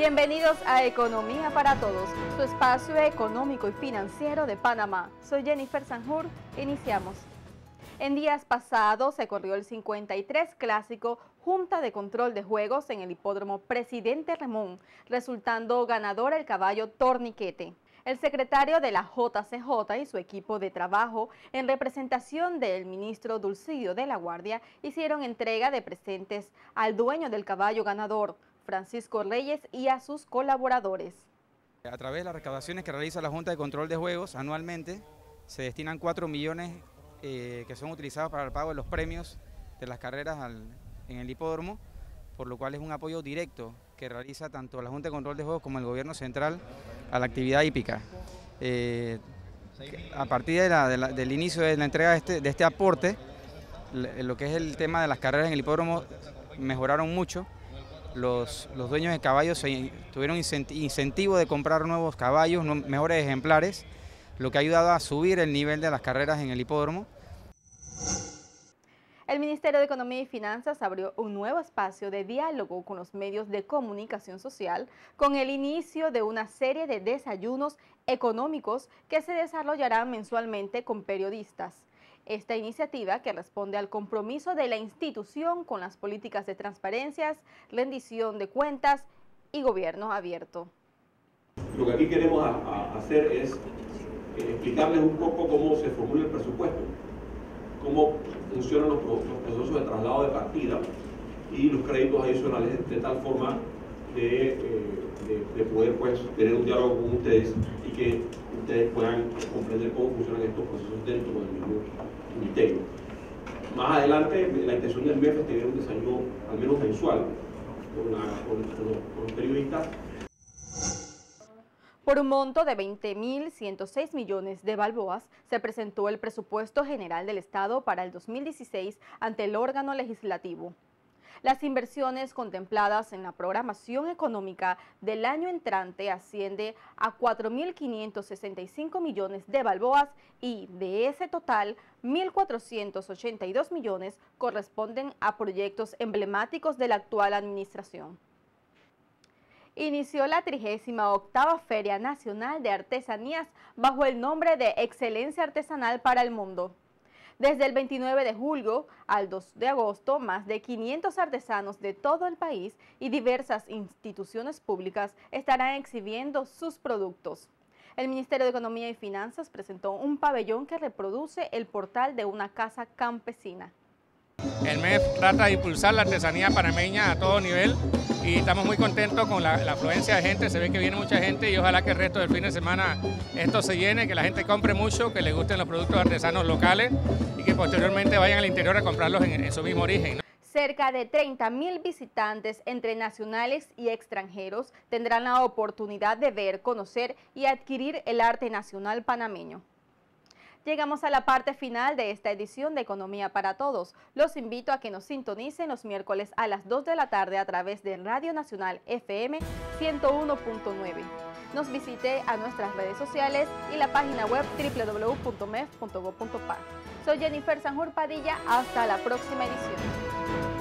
Bienvenidos a Economía para Todos, su espacio económico y financiero de Panamá. Soy Jennifer Sanjur, iniciamos. En días pasados se corrió el 53 clásico Junta de Control de Juegos en el hipódromo Presidente Ramón, resultando ganador el caballo Torniquete. El secretario de la JCJ y su equipo de trabajo, en representación del ministro Dulcidio de la Guardia, hicieron entrega de presentes al dueño del caballo ganador, Francisco Reyes, y a sus colaboradores. A través de las recaudaciones que realiza la Junta de Control de Juegos anualmente, se destinan 4 millones eh, que son utilizados para el pago de los premios de las carreras en el hipódromo, por lo cual es un apoyo directo que realiza tanto la Junta de Control de Juegos como el Gobierno Central a la actividad hípica. Eh, a partir del inicio de la entrega de este, este aporte, lo que es el tema de las carreras en el hipódromo mejoraron mucho. Los, dueños de caballos tuvieron incentivo de comprar nuevos caballos, mejores ejemplares, lo que ha ayudado a subir el nivel de las carreras en el hipódromo. El Ministerio de Economía y Finanzas abrió un nuevo espacio de diálogo con los medios de comunicación social con el inicio de una serie de desayunos económicos que se desarrollarán mensualmente con periodistas. Esta iniciativa, que responde al compromiso de la institución con las políticas de transparencias, rendición de cuentas y gobierno abierto. Lo que aquí queremos hacer es eh, explicarles un poco cómo se formula el presupuesto cómo funcionan los, procesos de traslado de partida y los créditos adicionales de tal forma de, eh, poder pues, tener un diálogo con ustedes y que ustedes puedan comprender cómo funcionan estos procesos dentro del mismo ministerio. Más adelante, la intención del MEF es tener un desayuno al menos mensual con, con los periodistas por un monto de 20.106 millones de balboas, se presentó el presupuesto general del Estado para el 2016 ante el órgano legislativo. Las inversiones contempladas en la programación económica del año entrante asciende a 4.565 millones de balboas y de ese total, 1.482 millones corresponden a proyectos emblemáticos de la actual administración inició la 38 Feria Nacional de Artesanías bajo el nombre de Excelencia Artesanal para el Mundo. Desde el 29 de julio al 2 de agosto, más de 500 artesanos de todo el país y diversas instituciones públicas estarán exhibiendo sus productos. El Ministerio de Economía y Finanzas presentó un pabellón que reproduce el portal de una casa campesina. El MEF trata de impulsar la artesanía panameña a todo nivel y estamos muy contentos con la, afluencia de gente, se ve que viene mucha gente y ojalá que el resto del fin de semana esto se llene, que la gente compre mucho, que le gusten los productos artesanos locales y que posteriormente vayan al interior a comprarlos en, su mismo origen. Cerca de 30 mil visitantes entre nacionales y extranjeros tendrán la oportunidad de ver, conocer y adquirir el arte nacional panameño. Llegamos a la parte final de esta edición de Economía para Todos. Los invito a que nos sintonicen los miércoles a las 2 de la tarde a través de Radio Nacional FM 101.9. Nos visite a nuestras redes sociales y la página web www.mef.go.pa. Soy Jennifer Sanjur Padilla. Hasta la próxima edición.